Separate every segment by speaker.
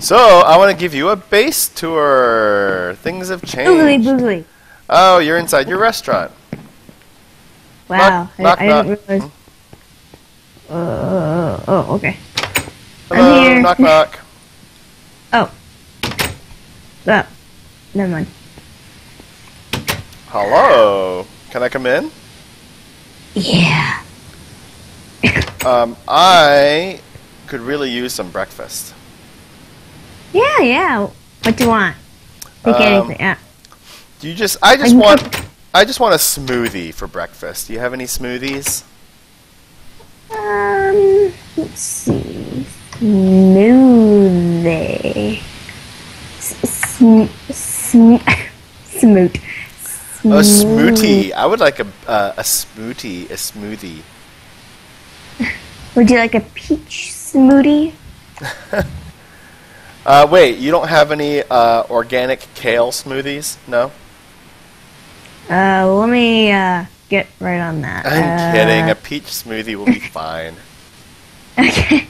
Speaker 1: So, I want to give you a base tour. Things have changed.
Speaker 2: boogly. boogly.
Speaker 1: Oh, you're inside your restaurant.
Speaker 2: Wow,
Speaker 1: knock,
Speaker 2: I, I
Speaker 1: knock.
Speaker 2: didn't realize. Uh, oh, okay.
Speaker 1: Hello,
Speaker 2: here.
Speaker 1: knock knock.
Speaker 2: Oh. Oh. Never mind.
Speaker 1: Hello. Can I come in?
Speaker 2: Yeah.
Speaker 1: Um, I could really use some breakfast.
Speaker 2: Yeah, yeah. What do you want? Pick
Speaker 1: Um,
Speaker 2: anything. Yeah.
Speaker 1: Do you just? I just
Speaker 2: can
Speaker 1: want.
Speaker 2: cook-
Speaker 1: I just want a smoothie for breakfast. Do you have any smoothies?
Speaker 2: Um, let's see. Smoothie. Sm- sm- smoot.
Speaker 1: A smoothie. I would like a uh, a smoothie. A smoothie.
Speaker 2: Would you like a peach smoothie?
Speaker 1: Uh, wait, you don't have any uh, organic kale smoothies? No.
Speaker 2: Uh, let me uh get right on that.
Speaker 1: I'm
Speaker 2: Uh,
Speaker 1: kidding. A peach smoothie will be fine.
Speaker 2: Okay.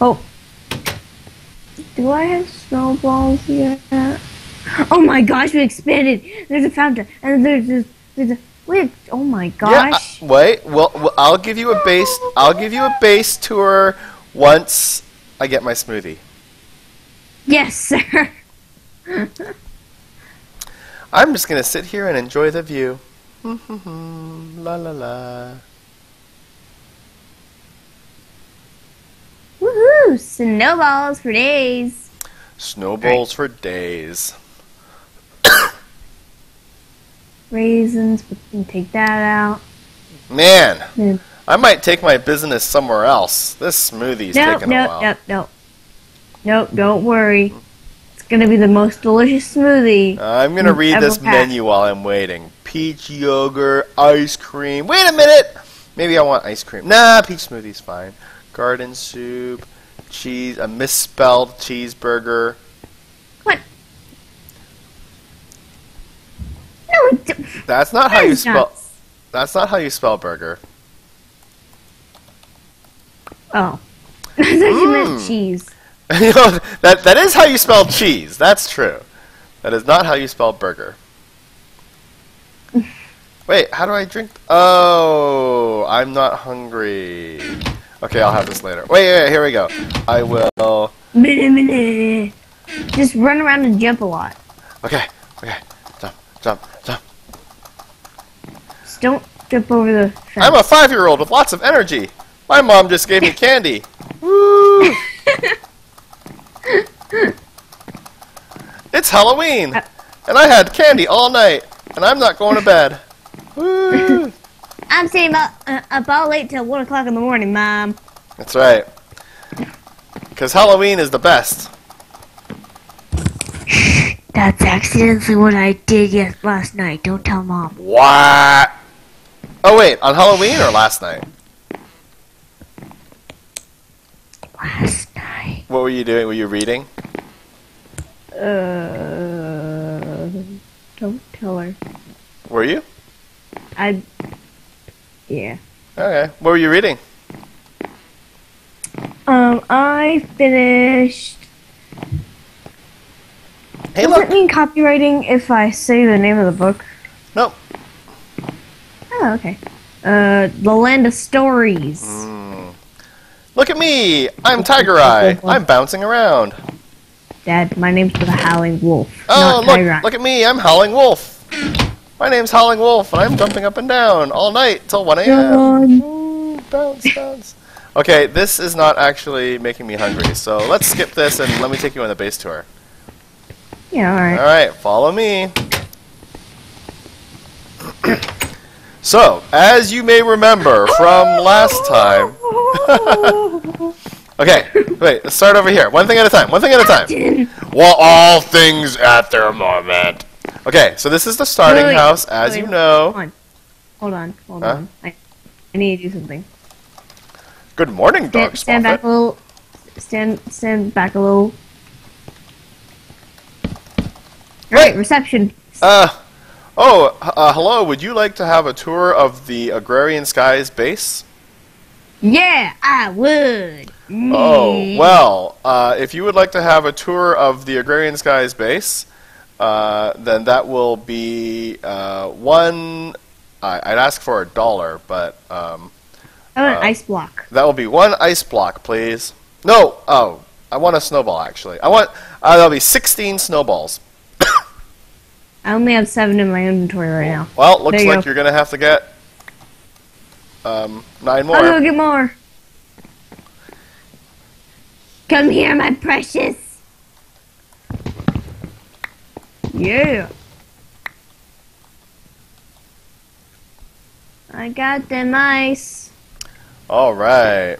Speaker 2: Oh. Do I have snowballs yet? Oh my gosh, we expanded. There's a fountain, and there's this. There's a. Wait. Oh my
Speaker 1: Yeah.
Speaker 2: gosh.
Speaker 1: uh, wait. Well, well, I'll give you a base. I'll give you a base tour once I get my smoothie.
Speaker 2: Yes, sir.
Speaker 1: I'm just gonna sit here and enjoy the view. la la la.
Speaker 2: Woohoo! Snowballs for days.
Speaker 1: Snowballs for days.
Speaker 2: Raisins. We can take that out.
Speaker 1: Man,
Speaker 2: Hmm.
Speaker 1: I might take my business somewhere else. This smoothie's
Speaker 2: Nope,
Speaker 1: taking a
Speaker 2: nope,
Speaker 1: while.
Speaker 2: nope, nope. Nope, don't worry. It's gonna be the most delicious smoothie.
Speaker 1: I'm gonna read this
Speaker 2: had.
Speaker 1: menu while I'm waiting. Peach yogurt, ice cream. Wait a minute. Maybe I want ice cream. Nah, peach smoothie's fine. Garden soup, cheese, a misspelled cheeseburger.
Speaker 2: What? No,
Speaker 1: That's not how you spell.
Speaker 2: nuts.
Speaker 1: That's not how you spell burger.
Speaker 2: Oh. I thought you meant
Speaker 1: Mm.
Speaker 2: cheese.
Speaker 1: you know, that that is how you spell cheese. That's true. That is not how you spell burger. Wait, how do I drink? Oh, I'm not hungry. Okay, I'll have this later. Wait, wait, wait, here we go. I will.
Speaker 2: Just run around and jump a lot.
Speaker 1: Okay, okay. Jump, jump, jump.
Speaker 2: Just don't jump over the fence.
Speaker 1: I'm a five-year-old with lots of energy. My mom just gave me candy. Woo! It's Halloween, and I had candy all night, and I'm not going to bed. Woo!
Speaker 2: I'm staying about, uh, about late till 1 o'clock in the morning, Mom.
Speaker 1: That's right. Because Halloween is the best.
Speaker 2: That's accidentally what I did yes last night. Don't tell Mom.
Speaker 1: What? Oh wait, on Halloween or last night?
Speaker 2: Last night.
Speaker 1: What were you doing? Were you reading?
Speaker 2: Uh, don't tell her.
Speaker 1: Were you?
Speaker 2: I. Yeah.
Speaker 1: Okay. What were you reading?
Speaker 2: Um, I finished.
Speaker 1: Hey,
Speaker 2: Does
Speaker 1: look.
Speaker 2: it mean copywriting if I say the name of the book?
Speaker 1: Nope.
Speaker 2: Oh, okay. Uh, The Land of Stories.
Speaker 1: Look at me. I'm Tiger Eye. I'm bouncing around.
Speaker 2: Dad, my name's the Howling Wolf.
Speaker 1: Oh,
Speaker 2: not
Speaker 1: look, look at me. I'm Howling Wolf. My name's Howling Wolf, and I'm jumping up and down all night till 1 a.m. Ooh, bounce, bounce. Okay, this is not actually making me hungry, so let's skip this and let me take you on the base tour.
Speaker 2: yeah, alright.
Speaker 1: All right, follow me. so, as you may remember from last time. okay, wait, let's start over here. One thing at a time. One thing at a time. Well, all things at their moment. Okay, so this is the starting
Speaker 2: Wait, wait,
Speaker 1: house, as
Speaker 2: wait,
Speaker 1: you
Speaker 2: Hold
Speaker 1: know.
Speaker 2: on. Hold on. Hold
Speaker 1: Huh?
Speaker 2: on. I, I need to do something.
Speaker 1: Good morning,
Speaker 2: Stand,
Speaker 1: Dog
Speaker 2: stand back a little. Stand stand back a little. Alright, reception.
Speaker 1: Uh, oh, uh, hello. Would you like to have a tour of the Agrarian Skies base?
Speaker 2: Yeah, I would.
Speaker 1: Oh, well, uh, if you would like to have a tour of the Agrarian Skies base, uh, then that will be uh, one. I I'd ask for a dollar, but um,
Speaker 2: I want an
Speaker 1: Uh,
Speaker 2: ice block.
Speaker 1: that will be one ice block, please. No, oh, I want a snowball, actually. I want, uh, that'll be 16 snowballs.
Speaker 2: I only have seven in my inventory right now.
Speaker 1: Well, looks
Speaker 2: you
Speaker 1: like
Speaker 2: go.
Speaker 1: you're going to have to get um, nine more.
Speaker 2: I'll go get more. Come here, my precious. Yeah. I got them ice.
Speaker 1: All right.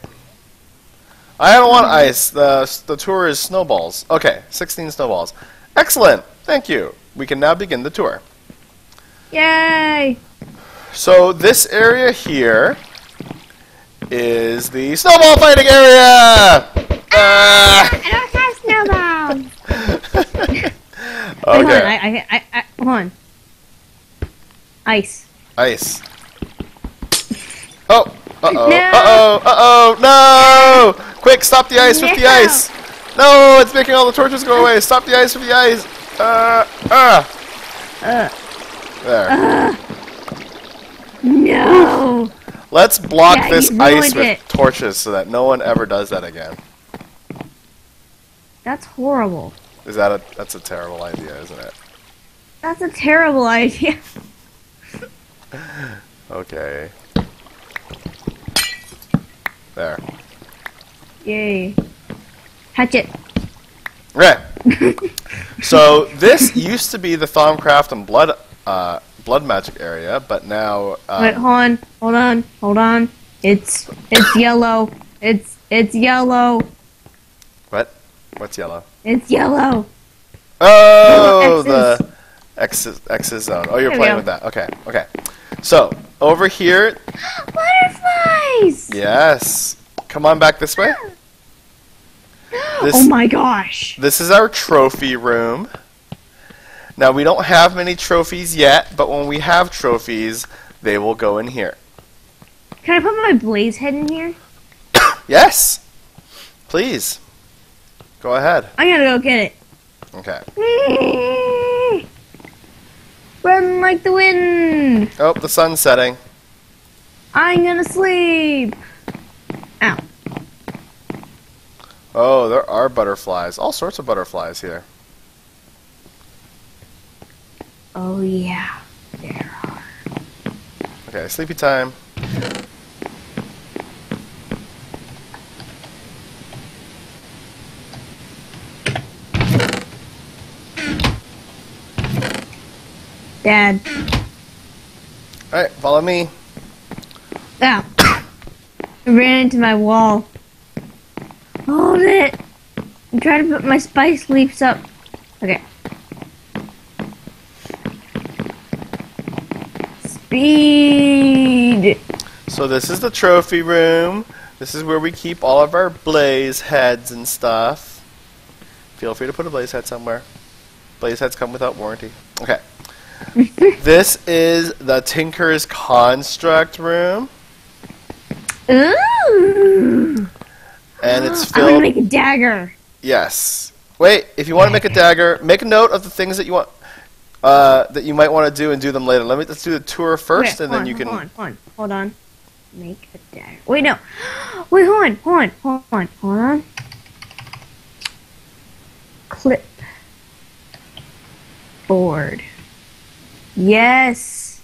Speaker 1: I don't want ice. The the tour is snowballs. Okay, 16 snowballs. Excellent. Thank you. We can now begin the tour.
Speaker 2: Yay!
Speaker 1: So this area here is the snowball fighting area. Ah!
Speaker 2: I don't have snowballs. Wait, hold on.
Speaker 1: okay.
Speaker 2: I, I, I, I, hold on. Ice.
Speaker 1: Ice. Oh. Uh oh.
Speaker 2: No.
Speaker 1: Uh oh. Uh oh. No! Quick! Stop the ice with the ice. No! It's making all the torches go away. Stop the ice with the ice. Uh. Ah.
Speaker 2: Uh,
Speaker 1: There.
Speaker 2: no.
Speaker 1: Let's block
Speaker 2: Yeah,
Speaker 1: this ice with
Speaker 2: it.
Speaker 1: torches so that no one ever does that again.
Speaker 2: That's horrible.
Speaker 1: Is that a that's a terrible idea, isn't it?
Speaker 2: That's a terrible idea.
Speaker 1: Okay. There.
Speaker 2: Yay. Hatch
Speaker 1: Okay. so this used to be the Thaumcraft and Blood uh, Blood Magic area, but now um,
Speaker 2: Wait, hold on, hold on, hold on. It's it's yellow. It's it's yellow.
Speaker 1: what? What's yellow?
Speaker 2: It's yellow.
Speaker 1: Oh, the X's, X's zone. Oh, you're
Speaker 2: There
Speaker 1: playing with that. Okay, okay. So over here,
Speaker 2: Butterflies.
Speaker 1: yes. Come on back this way. This-
Speaker 2: oh my gosh.
Speaker 1: This is our trophy room. Now we don't have many trophies yet, but when we have trophies, they will go in here.
Speaker 2: Can I put my blaze head in here?
Speaker 1: Yes. Please. Go ahead.
Speaker 2: I gotta go get it.
Speaker 1: Okay.
Speaker 2: Run like the wind.
Speaker 1: Oh, the sun's setting.
Speaker 2: I'm gonna sleep. Ow.
Speaker 1: Oh, there are butterflies. All sorts of butterflies here.
Speaker 2: Oh yeah. There are.
Speaker 1: Okay, sleepy time.
Speaker 2: Dad.
Speaker 1: Alright, follow me.
Speaker 2: Ow. I ran into my wall. Hold it. I'm trying to put my spice leaves up. Okay. Speed.
Speaker 1: So this is the trophy room. This is where we keep all of our blaze heads and stuff. Feel free to put a blaze head somewhere. Blaze heads come without warranty. Okay. this is the Tinker's Construct room,
Speaker 2: Ooh.
Speaker 1: And it's filled.
Speaker 2: I'm gonna make a dagger.
Speaker 1: Yes. Wait, if you want to make a dagger, make a note of the things that you want, uh, that you might want to do, and do them later. Let me let's do the tour first,
Speaker 2: Okay,
Speaker 1: and then
Speaker 2: on,
Speaker 1: you can.
Speaker 2: Hold on, hold on, hold on. Make a dagger. Wait, no. Wait, hold on, hold on, hold on, hold on. Clip. Board. Yes.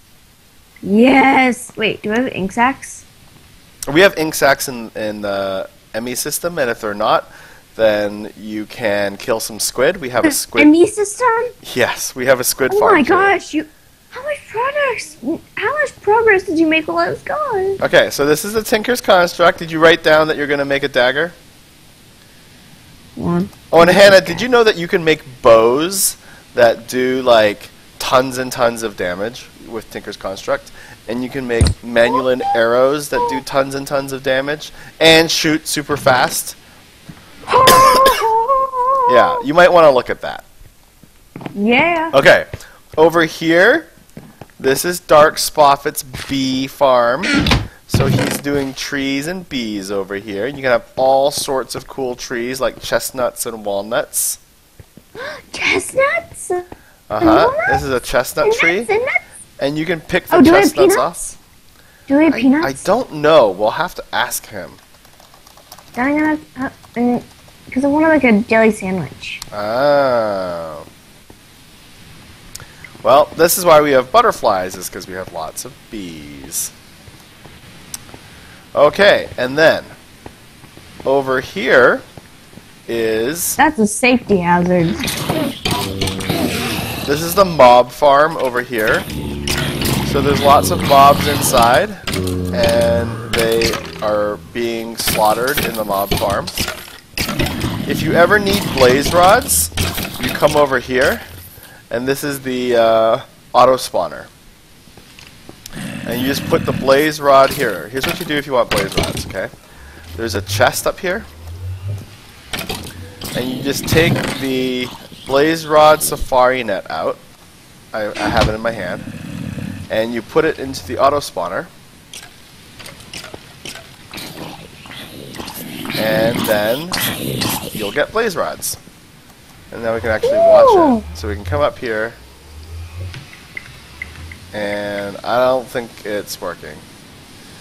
Speaker 2: Yes. Wait, do I have ink sacks?
Speaker 1: We have ink sacks in in the ME system, and if they're not, then you can kill some squid. We have a squid.
Speaker 2: ME system?
Speaker 1: Yes, we have a squid
Speaker 2: Oh
Speaker 1: farm.
Speaker 2: my
Speaker 1: too.
Speaker 2: gosh, you. How much progress? How much progress did you make while I was gone?
Speaker 1: Okay, so this is the Tinker's Construct. Did you write down that you're going to make a dagger?
Speaker 2: One.
Speaker 1: Oh, and Hannah, did you know that you can make bows that do like tons and tons of damage with Tinker's Construct? And you can make Manyullyn arrows that do tons and tons of damage and shoot super fast? Yeah, you might want to look at that.
Speaker 2: Yeah.
Speaker 1: Okay, over here, this is Dark Spoffet's bee farm. So So he's doing trees and bees over here. You can have all sorts of cool trees like chestnuts and walnuts.
Speaker 2: Chestnuts?
Speaker 1: Uh huh. This is a chestnut tree,
Speaker 2: Nuts and nuts?
Speaker 1: and you can pick the
Speaker 2: Oh, do we have
Speaker 1: chestnuts
Speaker 2: peanuts?
Speaker 1: off.
Speaker 2: Do we have
Speaker 1: I, I don't know. We'll have to ask him.
Speaker 2: I'm gonna, uh, because I want like a jelly sandwich.
Speaker 1: Oh. Well, this is why we have butterflies, is because we have lots of bees. Okay, and then over here is
Speaker 2: That's a safety hazard.
Speaker 1: This is the mob farm over here. So there's lots of mobs inside, and they are being slaughtered in the mob farm. If you ever need blaze rods, you come over here, and this is the uh, auto spawner. And you just put the blaze rod here. Here's what you do if you want blaze rods, okay? There's a chest up here, and you just take the blaze rod safari net out. I, I have it in my hand, and you put it into the auto spawner. And then you'll get blaze rods. And now we can actually watch it. So we can come up here. And I don't think it's working.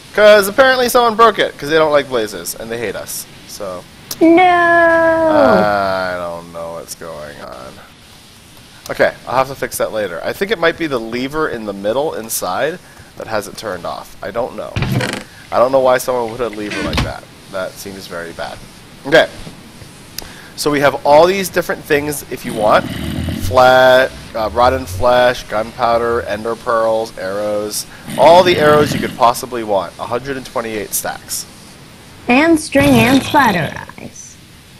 Speaker 1: Because apparently someone broke it because they don't like blazes and they hate us. So
Speaker 2: No!
Speaker 1: I don't know what's going on. Okay, I'll have to fix that later. I think it might be the lever in the middle inside that has it turned off. I don't know. I don't know why someone would put a lever like that. That seems very bad. Okay. So we have all these different things if you want. Flat, uh, rotten flesh, gunpowder, ender pearls, arrows. All the arrows you could possibly want. 128 stacks.
Speaker 2: And string and spider eyes.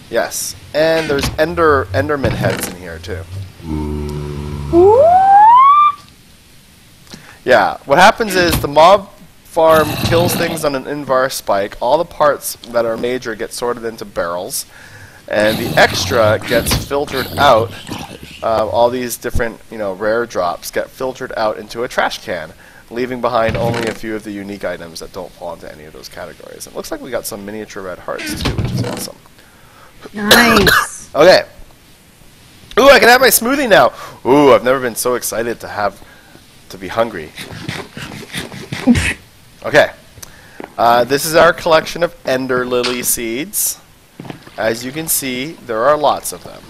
Speaker 1: Yes. And there's ender enderman heads in here too. Yeah, what happens is the mob farm kills things on an invar spike. All the parts that are major get sorted into barrels, and the extra gets filtered out. Uh, all these different, you know, rare drops get filtered out into a trash can, leaving behind only a few of the unique items that don't fall into any of those categories. It looks like we got some miniature red hearts too, which is awesome.
Speaker 2: Nice.
Speaker 1: Okay. Ooh, I can have my smoothie now. Ooh, I've never been so excited to have to be hungry. Okay. Uh, this is our collection of ender lily seeds. As you can see, there are lots of them.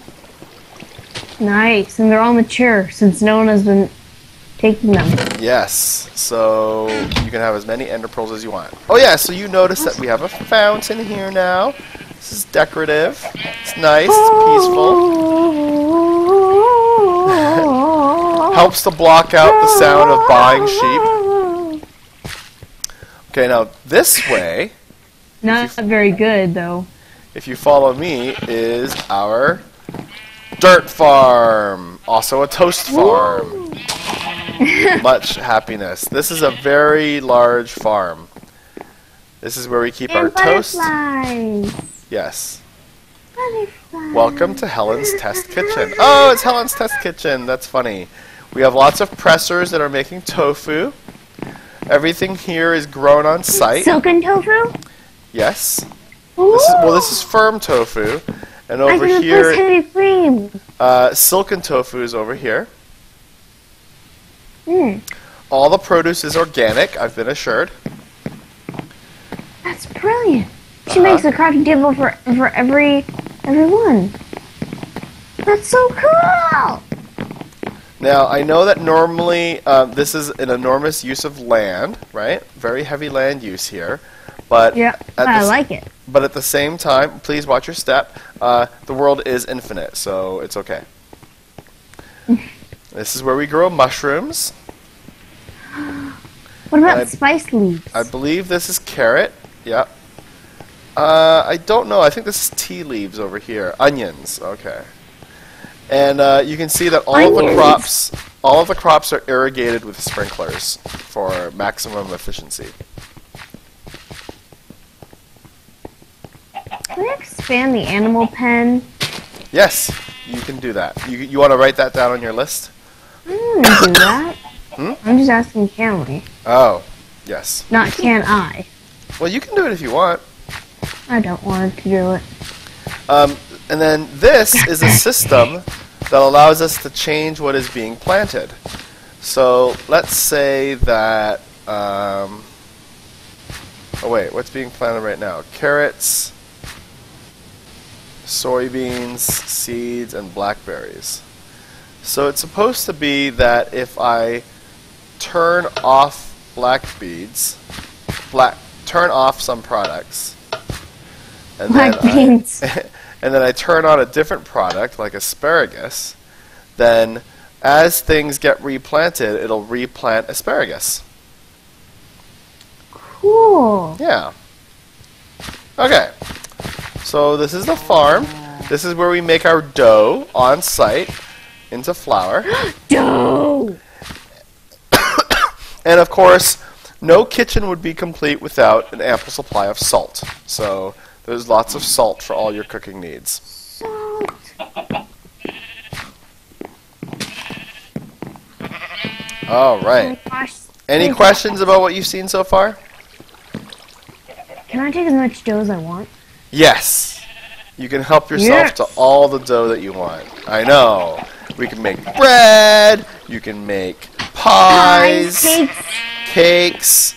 Speaker 2: nice. And they're all mature since no one has been taking them.
Speaker 1: Yes. So you can have as many ender pearls as you want. Oh yeah, so you notice that we have a fountain here now. This is decorative. It's nice, it's peaceful. Helps to block out the sound of buying sheep. Okay, now this way,
Speaker 2: Not very good though.
Speaker 1: if you follow me, is our dirt farm. Also a toast farm. Much happiness. This is a very large farm. This is where we keep our
Speaker 2: And
Speaker 1: toast. Yes.
Speaker 2: Butterflies.
Speaker 1: Welcome to Helen's Test Kitchen. Oh, it's Helen's Test Kitchen. That's funny. We have lots of pressers that are making tofu. Everything here is grown on site.
Speaker 2: Silken tofu?
Speaker 1: Yes. This is, well, this is firm tofu. And over
Speaker 2: I
Speaker 1: here,
Speaker 2: replace heavy cream.
Speaker 1: uh, silken tofu is over here.
Speaker 2: Mm,
Speaker 1: All the produce is organic, I've been assured.
Speaker 2: that's brilliant. She
Speaker 1: Uh-huh.
Speaker 2: makes a crafting table for for every everyone. That's so cool.
Speaker 1: Now, I know that normally uh, this is an enormous use of land, right? Very heavy land use here. But
Speaker 2: Yeah,
Speaker 1: at
Speaker 2: I
Speaker 1: the
Speaker 2: like it.
Speaker 1: But at the same time, please watch your step. Uh, the world is infinite, so it's okay. this is where we grow mushrooms.
Speaker 2: What about
Speaker 1: I-
Speaker 2: spice leaves?
Speaker 1: I believe this is carrot. Yep. Uh, I don't know. I think this is tea leaves over here. Onions. Okay. And uh, you can see that all of the crops, all of the crops are irrigated with sprinklers for maximum efficiency.
Speaker 2: Can we expand the animal pen?
Speaker 1: Yes, you can do that. You you want to write that down on your list?
Speaker 2: I don't want to do that.
Speaker 1: Hmm?
Speaker 2: I'm just asking, can we?
Speaker 1: Oh, yes.
Speaker 2: Not can I.
Speaker 1: Well, you can do it if you want.
Speaker 2: I don't want to do it.
Speaker 1: Um, and then this is a system that allows us to change what is being planted. So let's say that. Um, oh wait, what's being planted right now? Carrots, soybeans, seeds, and blackberries. So it's supposed to be that if I turn off black beads, black turn off some products, and
Speaker 2: Black
Speaker 1: then I- and then I turn on a different product like asparagus, then as things get replanted, it'll replant asparagus.
Speaker 2: Cool.
Speaker 1: Yeah. Okay. So this is the farm. This is where we make our dough on site into flour.
Speaker 2: Dough.
Speaker 1: And of course, no kitchen would be complete without an ample supply of salt. So there's lots of salt for all your cooking needs.
Speaker 2: Salt.
Speaker 1: All right. Any questions about what you've seen so far?
Speaker 2: Can I take as much dough as I want?
Speaker 1: Yes. You can help yourself
Speaker 2: Yes.
Speaker 1: to all the dough that you want. I know. We can make bread. You can make pies,
Speaker 2: cakes.
Speaker 1: cakes.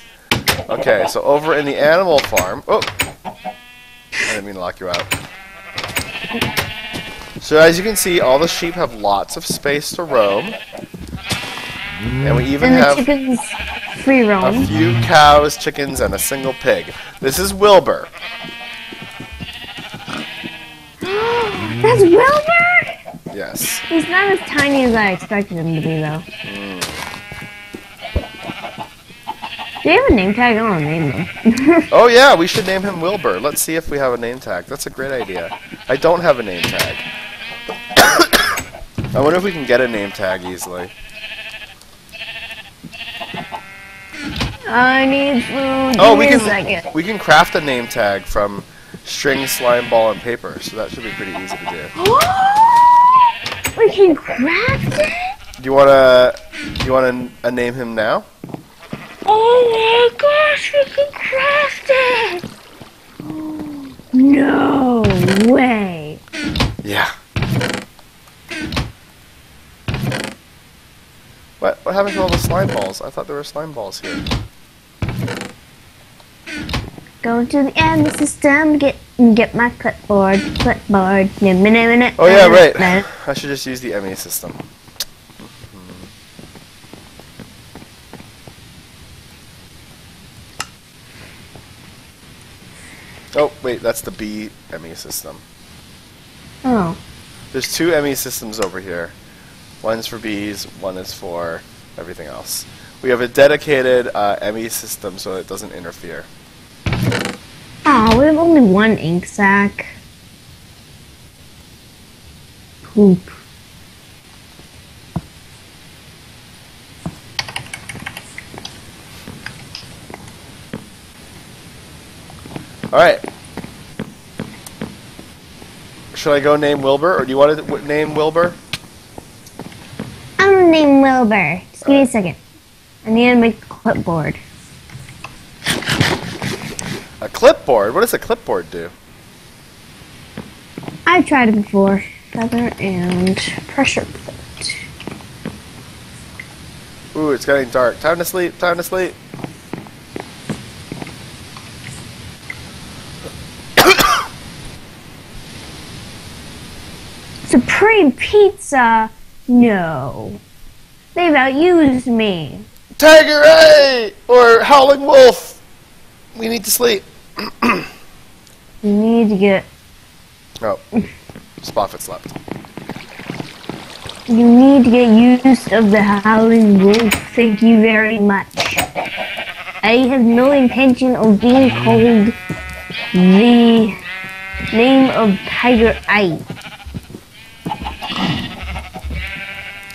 Speaker 1: Okay, so over in the animal farm. Oh, I didn't mean to lock you out. So as you can see, all the sheep have lots of space to roam, and we even
Speaker 2: And
Speaker 1: have
Speaker 2: chickens free roam.
Speaker 1: a few cows, chickens, and a single pig. This is Wilbur.
Speaker 2: That's Wilbur!
Speaker 1: Yes.
Speaker 2: He's not as tiny as I expected him to be, though. Do you have a name tag? I want to name him.
Speaker 1: Oh yeah, we should name him Wilbur. Let's see if we have a name tag. That's a great idea. I don't have a name tag. I wonder if we can get a name tag easily.
Speaker 2: I need food.
Speaker 1: Oh,
Speaker 2: Give
Speaker 1: we can we can craft a name tag from string, slime ball, and paper. So that should be pretty easy to do.
Speaker 2: we can craft it?
Speaker 1: Do you wanna do you wanna uh, name him now?
Speaker 2: Oh my gosh, we can craft it! No way.
Speaker 1: Yeah. What what happened to all the slime balls? I thought there were slime balls here.
Speaker 2: Go to the admin system, get get my clipboard, clipboard. Nim,
Speaker 1: Oh yeah, right. I should just use the ME system. Oh, wait, that's the B ME system.
Speaker 2: Oh,
Speaker 1: There's two ME systems over here. One's for bees, one is for everything else. We have a dedicated uh, ME system so it doesn't interfere.
Speaker 2: oh, we have only one ink sac. Poop.
Speaker 1: Alright. Should I go name Wilbur, or do you want to name Wilbur?
Speaker 2: I'm gonna name Wilbur. Just give me a second. I need to make a clipboard.
Speaker 1: A clipboard? What does a clipboard do?
Speaker 2: I've tried it before. Feather and pressure plate.
Speaker 1: Ooh, it's getting dark. Time to sleep, time to sleep.
Speaker 2: Supreme Pizza? No. They've outused me.
Speaker 1: Tiger Eye! Or Howling Wolf! We need to sleep.
Speaker 2: we need to get.
Speaker 1: Oh. Spoffit slept.
Speaker 2: You need to get used of the Howling Wolf. Thank you very much. I have no intention of being called the name of Tiger Eye.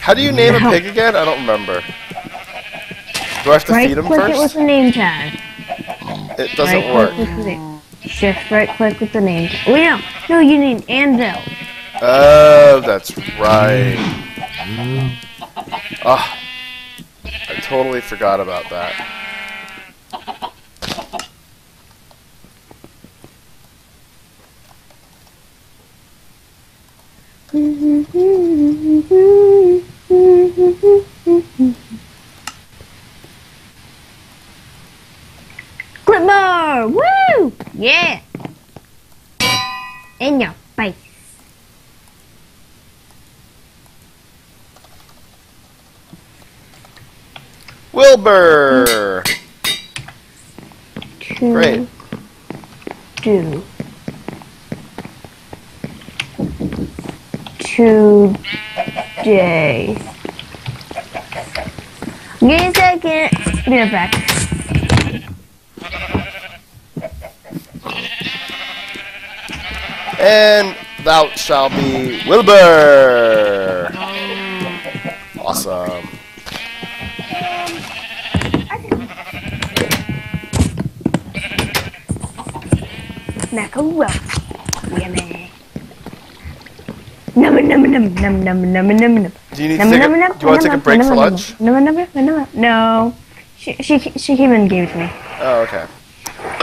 Speaker 1: How do you name
Speaker 2: no.
Speaker 1: a pig again? I don't remember. Do I have to
Speaker 2: right
Speaker 1: feed him first?
Speaker 2: Right click it with the name tag.
Speaker 1: It doesn't
Speaker 2: right
Speaker 1: work.
Speaker 2: Shift right click with the name. Oh yeah, no, you need anvil.
Speaker 1: Oh, that's right. Ah, I totally forgot about that. Mm-hmm.
Speaker 2: Clipboard! Woo! Yeah! In your face.
Speaker 1: Wilbur!
Speaker 2: Two,
Speaker 1: Great.
Speaker 2: Do. Two days. Give me a second. Be right back.
Speaker 1: And thou shall be Wilbur! Awesome.
Speaker 2: Macaroni. Yummy. Num num num num num num num num.
Speaker 1: Do you need to take a, do you want to take a break for lunch?
Speaker 2: No, no, no, no, no. She, she, she came and gave it to me.
Speaker 1: Oh, okay.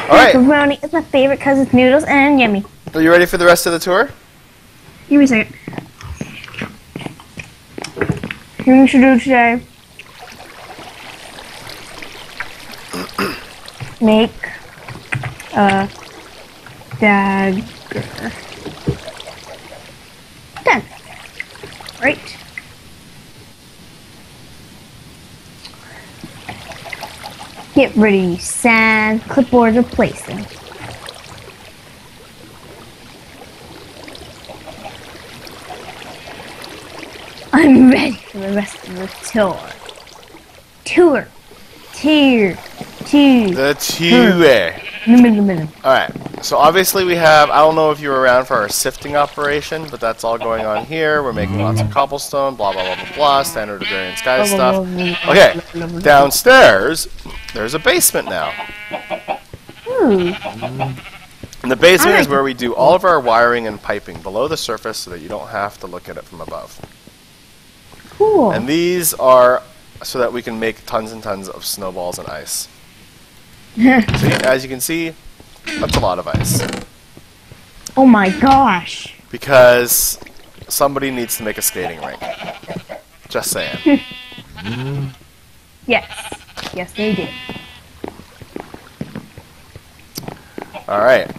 Speaker 1: Alright,
Speaker 2: Macaroni is my favorite because it's noodles and yummy.
Speaker 1: are you ready for the rest of the tour?
Speaker 2: Give me a second. What we should do today? Make a dagger. Done. Right. Get ready, sand, clipboard replacing. I'm ready for the rest of the tour. Tour. Tier. Two.
Speaker 1: The two-way. Alright, so obviously we have, I don't know if you were around for our sifting operation, but that's all going on here. We're making lots of cobblestone, blah, blah, blah, blah, blah, standard agrarian sky stuff. Okay, downstairs, there's a basement now.
Speaker 2: Ooh.
Speaker 1: And the basement is where we do all of our wiring and piping below the surface so that you don't have to look at it from above.
Speaker 2: Cool.
Speaker 1: And these are so that we can make tons and tons of snowballs and ice. See, as you can see, that's a lot of ice.
Speaker 2: oh my gosh.
Speaker 1: Because somebody needs to make a skating rink. Just saying.
Speaker 2: Yes. Yes, they did.
Speaker 1: Alright.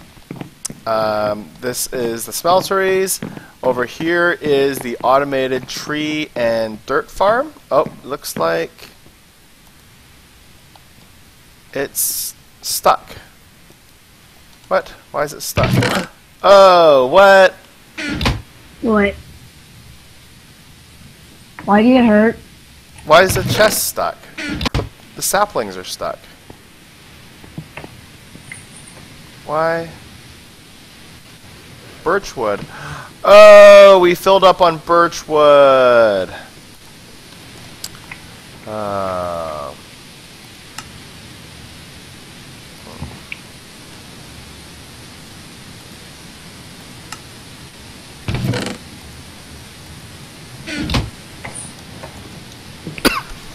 Speaker 1: Um, this is the smelteries. Over here is the automated tree and dirt farm. Oh, looks like it's stuck. What? Why is it stuck? Oh, what?
Speaker 2: What? Why do you hurt?
Speaker 1: Why is the chest stuck? The, the saplings are stuck. Why? Birchwood. Oh, we filled up on birchwood. Uh,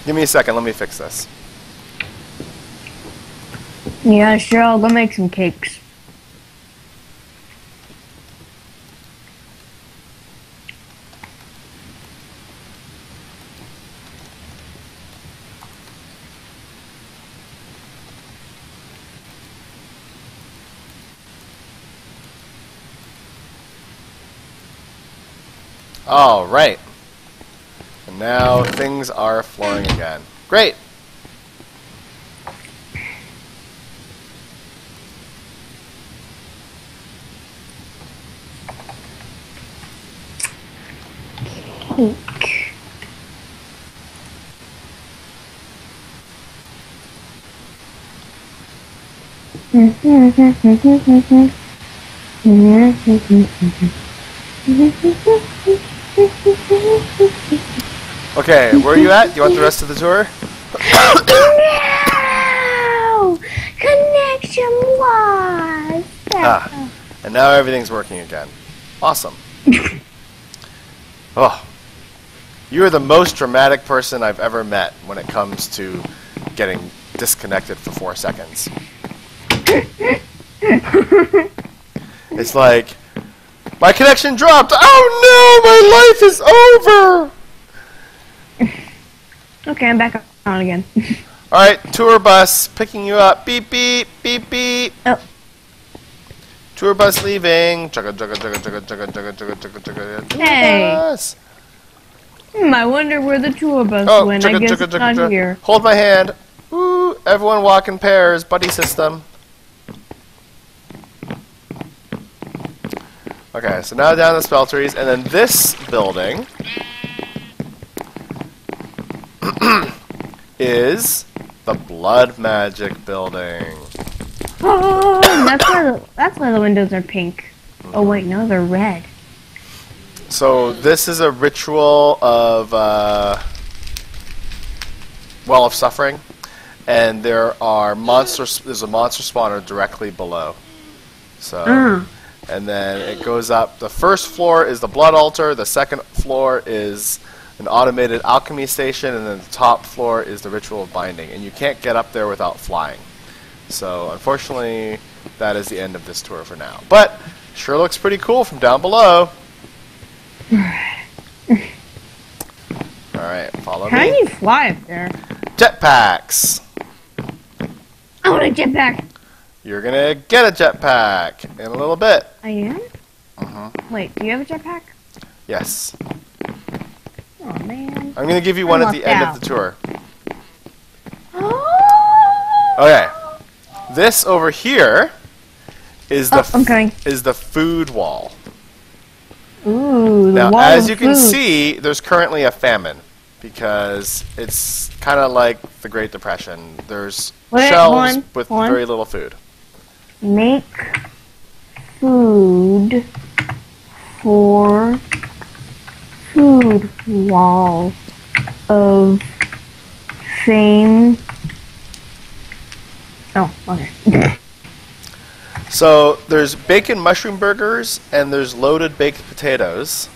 Speaker 1: give me a second. Let me fix this.
Speaker 2: Yeah, sure. I'll go make some cakes.
Speaker 1: All right. Now things are flowing again. Great.
Speaker 2: Cake.
Speaker 1: Okay, where are you at? Do you want the rest of the tour?
Speaker 2: No! Connection lost.
Speaker 1: Ah, and now everything's working again. Awesome. Oh, you are the most dramatic person I've ever met when it comes to getting disconnected for four seconds. it's like My connection dropped. Oh no, my life is over.
Speaker 2: Okay, I'm back on again.
Speaker 1: All right, tour bus picking you up. Beep beep beep beep.
Speaker 2: oh,
Speaker 1: Tour bus leaving. Chugga chugga chugga chugga chugga chugga chugga chugga chugga. Tour
Speaker 2: Hey.
Speaker 1: bus.
Speaker 2: hmm, I wonder where the tour bus
Speaker 1: Oh,
Speaker 2: went.
Speaker 1: chugga
Speaker 2: I guess
Speaker 1: chugga
Speaker 2: it's
Speaker 1: chugga
Speaker 2: not
Speaker 1: chugga.
Speaker 2: here.
Speaker 1: Hold my hand. Ooh, everyone walk in pairs. Buddy system. Okay, so now down the smelteries, and then this building is the blood magic building.
Speaker 2: Oh, that's why the that's why the windows are pink. Oh wait, no, they're red.
Speaker 1: So this is a ritual of uh, well of suffering, and there are monsters. There's a monster spawner directly below. So,
Speaker 2: Mm.
Speaker 1: and then it goes up. The first floor is the blood altar. The second floor is an automated alchemy station, and then the top floor is the ritual of binding. And you can't get up there without flying. So unfortunately, that is the end of this tour for now. But sure looks pretty cool from down below. All right, follow
Speaker 2: How do you fly up there?
Speaker 1: Jetpacks.
Speaker 2: I want a jetpack.
Speaker 1: You're gonna get a jetpack in a little bit.
Speaker 2: I am.
Speaker 1: Mhm.
Speaker 2: Wait, do you have a jetpack?
Speaker 1: Yes,
Speaker 2: Oh man.
Speaker 1: I'm gonna give you one
Speaker 2: I'm
Speaker 1: at the end
Speaker 2: out.
Speaker 1: of the tour. Okay, this over here is the
Speaker 2: Oh,
Speaker 1: is the food wall.
Speaker 2: Ooh, the
Speaker 1: Now,
Speaker 2: wall
Speaker 1: as you can
Speaker 2: food.
Speaker 1: see, there's currently a famine because it's kind of like the Great Depression. There's
Speaker 2: Wait,
Speaker 1: shelves
Speaker 2: hold on,
Speaker 1: with
Speaker 2: hold on.
Speaker 1: very little food.
Speaker 2: make food for food wall of fame. Oh, okay.
Speaker 1: So there's bacon mushroom burgers and there's loaded baked potatoes.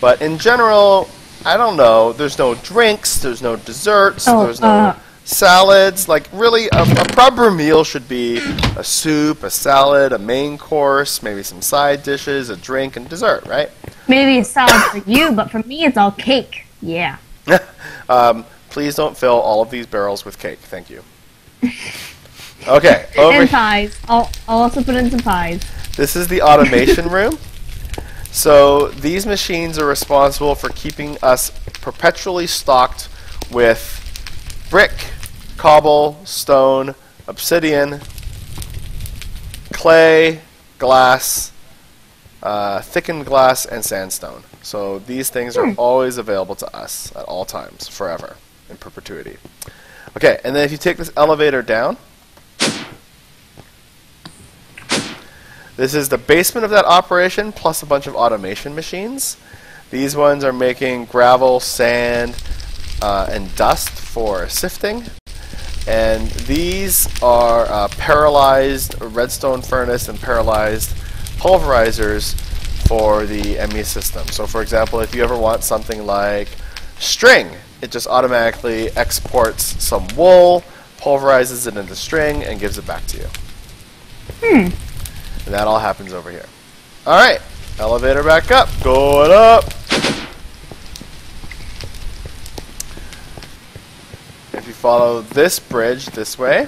Speaker 1: But in general, I don't know. There's no drinks. There's no desserts.
Speaker 2: Oh,
Speaker 1: there's no
Speaker 2: uh,
Speaker 1: salads. Like really, a, a proper meal should be a soup, a salad, a main course, maybe some side dishes, a drink, and dessert. Right?
Speaker 2: Maybe it's solid for you, but for me, it's all cake. Yeah.
Speaker 1: um, please don't fill all of these barrels with cake. Thank you. Okay, over
Speaker 2: and pies. I'll, I'll also put in some pies.
Speaker 1: This is the automation room. So these machines are responsible for keeping us perpetually stocked with brick, cobble, stone, obsidian, clay, glass, uh, thickened glass, and sandstone. So these things are always available to us at all times, forever, in perpetuity. Okay, and then if you take this elevator down, This is the basement of that operation plus a bunch of automation machines. These ones are making gravel, sand, uh, and dust for sifting. And these are uh, paralyzed redstone furnace and paralyzed pulverizers for the ME system. So, for example, if you ever want something like string, it just automatically exports some wool, pulverizes it into string, and gives it back to you.
Speaker 2: Hmm.
Speaker 1: And that all happens over here. Alright, elevator back up. Going up. If you follow this bridge this way,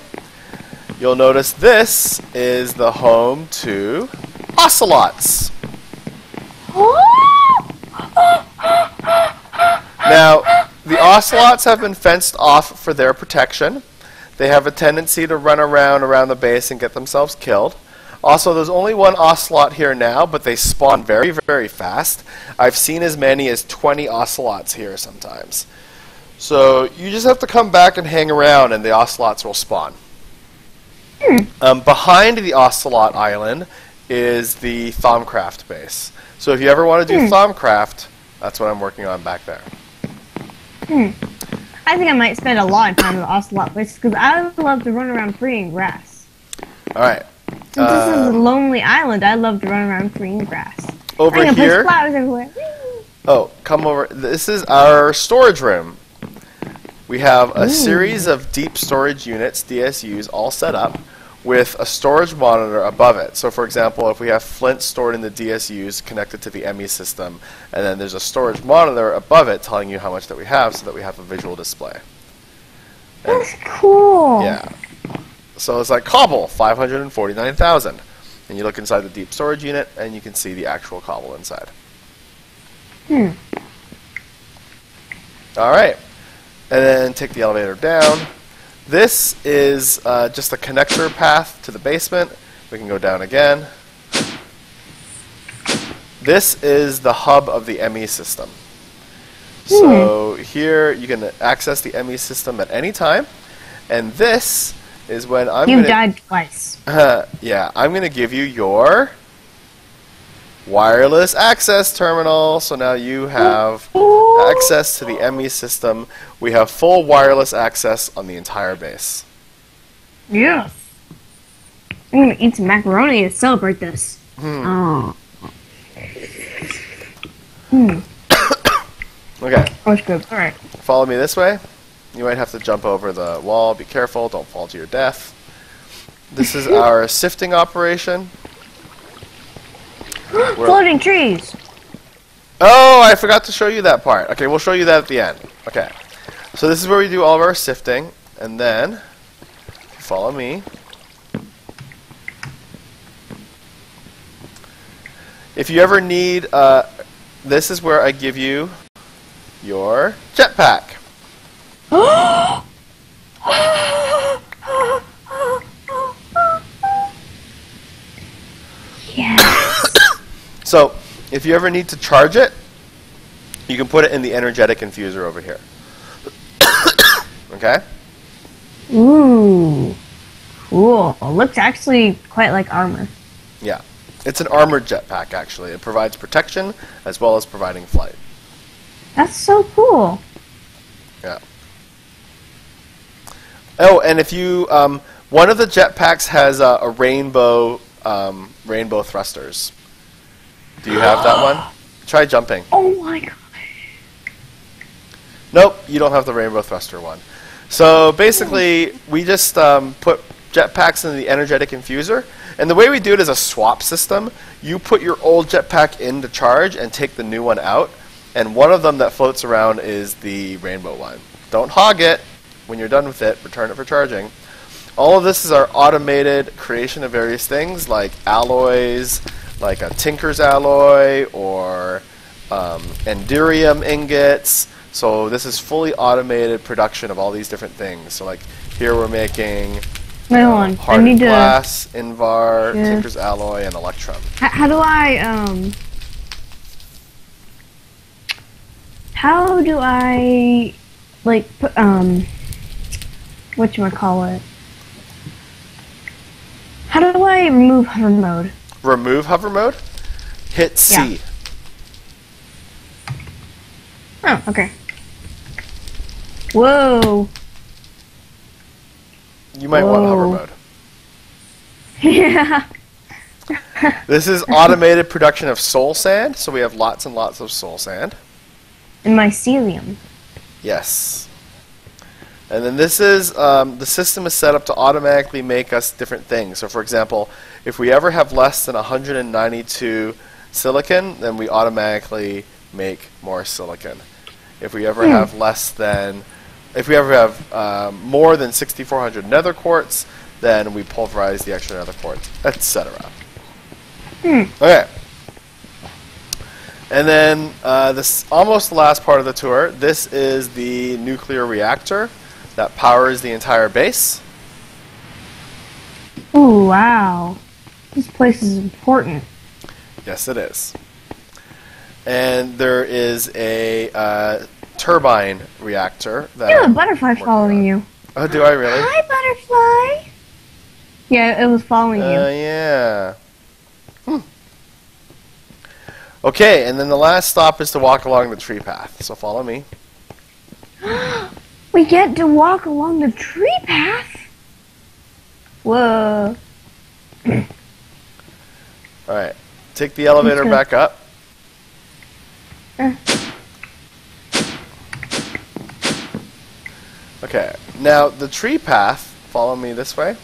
Speaker 1: you'll notice this is the home to ocelots. Now, the ocelots have been fenced off for their protection. They have a tendency to run around around the base and get themselves killed. Also, there's only one ocelot here now, but they spawn very, very fast. I've seen as many as 20 ocelots here sometimes. So you just have to come back and hang around, and the ocelots will spawn. Um, behind the ocelot island is the Thaumcraft base. So if you ever want to do Thaumcraft, that's what I'm working on back there. Hmm.
Speaker 2: I think I might spend a lot of time in the ocelot place because I would love to run around freeing grass.
Speaker 1: All right.
Speaker 2: Since this is
Speaker 1: Uh,
Speaker 2: a lonely island, I love to run around freeing grass.
Speaker 1: over
Speaker 2: I'm gonna place
Speaker 1: here.
Speaker 2: flowers everywhere.
Speaker 1: Oh, come over. This is our storage room. We have a
Speaker 2: Ooh.
Speaker 1: series of deep storage units, DSUs, all set up. With a storage monitor above it. So, for example, if we have Flint stored in the DSUs connected to the ME system, and then there's a storage monitor above it telling you how much that we have so that we have a visual display. And-
Speaker 2: That's cool.
Speaker 1: yeah. So it's like cobble, 549,000. And you look inside the deep storage unit, and you can see the actual cobble inside.
Speaker 2: Hmm.
Speaker 1: All right. And then take the elevator down. This is uh, just a connector path to the basement. We can go down again. This is the hub of the ME system. So here you can access the ME system at any time. And this is when I'm
Speaker 2: You
Speaker 1: gonna,
Speaker 2: died twice.
Speaker 1: yeah, I'm going to give you your wireless access terminal. So now you have access to the ME system. We have full wireless access on the entire base.
Speaker 2: Yes. I'm gonna eat some macaroni to celebrate this. Oh, Hmm.
Speaker 1: Okay,
Speaker 2: that's good. All right.
Speaker 1: follow me this way. You might have to jump over the wall. Be careful, don't fall to your death. This is our sifting operation.
Speaker 2: Floating trees.
Speaker 1: Oh, I forgot to show you that part. Okay, we'll show you that at the end. Okay. So this is where we do all of our sifting, and then follow me. If you ever need, uh, this is where I give you your jetpack.
Speaker 2: Yes.
Speaker 1: So if you ever need to charge it, you can put it in the energetic infuser over here. okay?
Speaker 2: Ooh. Cool. Looks actually quite like armor.
Speaker 1: Yeah. It's an armored jetpack, actually. It provides protection as well as providing flight.
Speaker 2: That's so cool.
Speaker 1: Yeah. Oh, and if you, um, one of the jetpacks has a, a rainbow, um, rainbow thrusters. Do you have that one? Try jumping.
Speaker 2: Oh my god.
Speaker 1: Nope, you don't have the rainbow thruster one. So basically, we just um, put jetpacks in the energetic infuser, and the way we do it is a swap system. You put your old jetpack in to charge and take the new one out, and one of them that floats around is the rainbow one. Don't hog it. When you're done with it, return it for charging. All of this is our automated creation of various things like alloys, like a Tinker's alloy or um, Enderium ingots. So this is fully automated production of all these different things. So like here we're making
Speaker 2: Wait,
Speaker 1: uh. Hardened
Speaker 2: need to.
Speaker 1: glass, Invar,
Speaker 2: Yeah.
Speaker 1: Tinker's alloy, and Electrum.
Speaker 2: H- how do I um? How do I like put um? What you call it? How do I remove hover mode?
Speaker 1: Remove hover mode. Hit C.
Speaker 2: Yeah. Oh, okay. Whoa.
Speaker 1: You might want hover mode.
Speaker 2: yeah.
Speaker 1: This is automated production of soul sand. So we have lots and lots of soul sand.
Speaker 2: And mycelium.
Speaker 1: Yes. And then this is um, the system is set up to automatically make us different things. So, for example, if we ever have less than 192 silicon, then we automatically make more silicon. If we ever
Speaker 2: Hmm.
Speaker 1: have less than, if we ever have um, more than 6,400 nether quartz, then we pulverize the extra nether quartz, etc.
Speaker 2: Hmm.
Speaker 1: Okay. And then uh, this almost the last part of the tour. This is the nuclear reactor that powers the entire base.
Speaker 2: Oh, wow. This place is important.
Speaker 1: Yes, it is. And there is a uh, turbine reactor that.
Speaker 2: You have a butterfly following
Speaker 1: on.
Speaker 2: you.
Speaker 1: Oh, do I really?
Speaker 2: Hi, butterfly. Yeah, it was following
Speaker 1: Uh,
Speaker 2: you.
Speaker 1: yeah. Hmm. Okay, and then the last stop is to walk along the tree path. So follow me.
Speaker 2: We get to walk along the tree path. Whoa.
Speaker 1: All right. Take the elevator back up.
Speaker 2: Uh.
Speaker 1: Okay. Now the tree path. Follow me this way.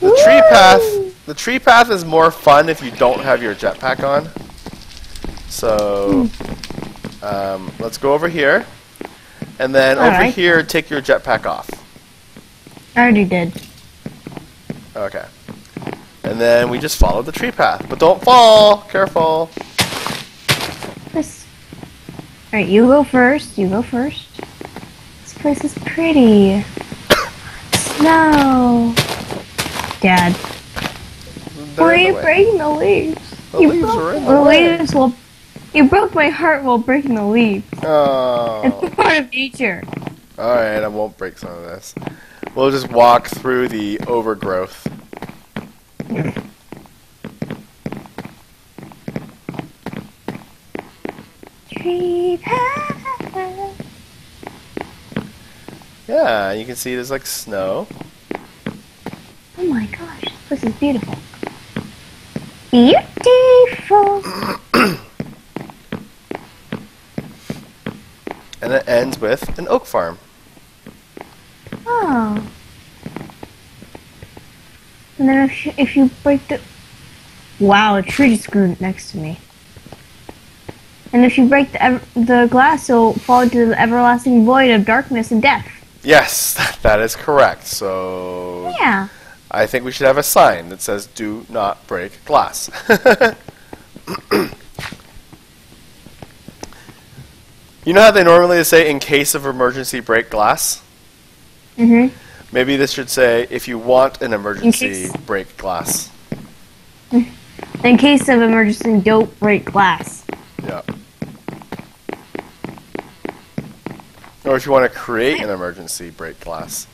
Speaker 1: The Woo! tree path. The tree path is more fun if you don't have your jetpack on. So, um, let's go over here, and then over
Speaker 2: Alright.
Speaker 1: here, take your jetpack off.
Speaker 2: I already did.
Speaker 1: Okay. And then we just follow the tree path, but don't fall. Careful.
Speaker 2: This. Alright, you go first. You go first. This place is pretty. Snow. Dad. Why are you breaking the leaves?
Speaker 1: The
Speaker 2: you
Speaker 1: leaves
Speaker 2: broke
Speaker 1: are in the
Speaker 2: the leaves while you broke my heart while breaking the leaves.
Speaker 1: Oh.
Speaker 2: It's part of nature.
Speaker 1: Alright, I won't break some of this. We'll just walk through the overgrowth. Yeah, you can see there's like snow.
Speaker 2: Oh my gosh, this is beautiful. Beautiful.
Speaker 1: And it ends with an oak farm.
Speaker 2: Oh. And then if you, if you break the... Wow, a tree just grew next to me. And if you break the, the glass, it'll fall into the everlasting void of darkness and death.
Speaker 1: Yes, that is correct. So
Speaker 2: Yeah.
Speaker 1: I think we should have a sign that says "Do not break glass." you know how they normally say "In case of emergency, break glass."
Speaker 2: Mm-hmm.
Speaker 1: Maybe this should say "If you want an emergency,
Speaker 2: case-
Speaker 1: break glass."
Speaker 2: In case of emergency, don't break glass.
Speaker 1: Yeah. Or if you want to create an emergency, break glass.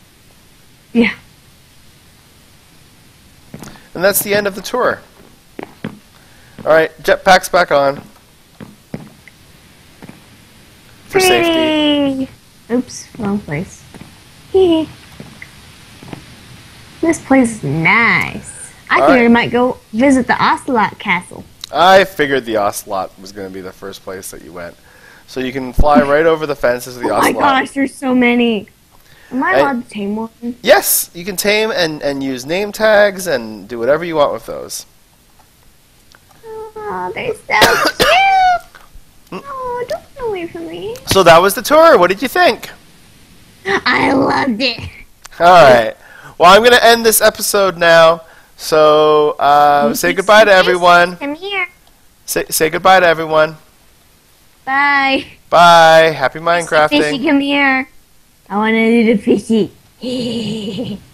Speaker 2: Yeah.
Speaker 1: And that's the end of the tour. All right, jetpack's back on. For safety.
Speaker 2: Oops, wrong place. This place is nice. I
Speaker 1: All
Speaker 2: think
Speaker 1: right.
Speaker 2: I might go visit the Ocelot Castle.
Speaker 1: I figured the ocelot was going to be the first place that you went. So you can fly right over the fences of the
Speaker 2: oh my gosh, there's so many. Am I allowed to tame one?
Speaker 1: Yes, you can tame and, and use name tags and do whatever you want with those.
Speaker 2: Oh, they're so cute. Oh, away from me.
Speaker 1: So that was the tour. What did you think?
Speaker 2: I loved it.
Speaker 1: All right. Well, I'm going to end this episode now. So uh, say goodbye to everyone.
Speaker 2: Come here.
Speaker 1: Say, say goodbye to everyone.
Speaker 2: Bye.
Speaker 1: Bye. Happy
Speaker 2: Fishy,
Speaker 1: Minecrafting.
Speaker 2: come here. I want to do the fishy.